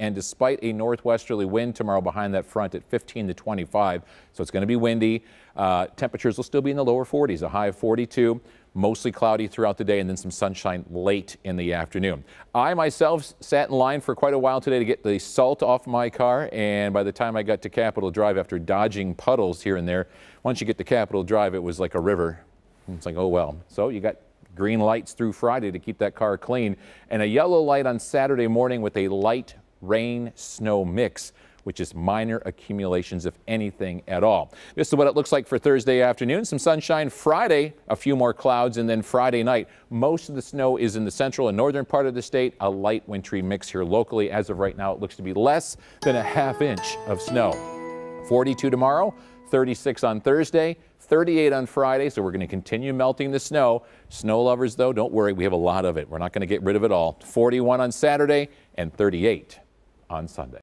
and despite a northwesterly wind tomorrow behind that front at 15 to 25, so it's going to be windy. Uh, temperatures will still be in the lower 40s, a high of 42. Mostly cloudy throughout the day and then some sunshine late in the afternoon. I myself sat in line for quite a while today to get the salt off my car and by the time I got to Capitol Drive after dodging puddles here and there, once you get to Capitol Drive it was like a river. It's like, oh well. So you got green lights through Friday to keep that car clean and a yellow light on Saturday morning with a light rain snow mix which is minor accumulations, if anything at all. This is what it looks like for Thursday afternoon. Some sunshine Friday, a few more clouds, and then Friday night. Most of the snow is in the central and northern part of the state. A light wintry mix here locally. As of right now, it looks to be less than a half inch of snow. 42 tomorrow, 36 on Thursday, 38 on Friday, so we're going to continue melting the snow. Snow lovers, though, don't worry, we have a lot of it. We're not going to get rid of it all. 41 on Saturday and 38 on Sunday.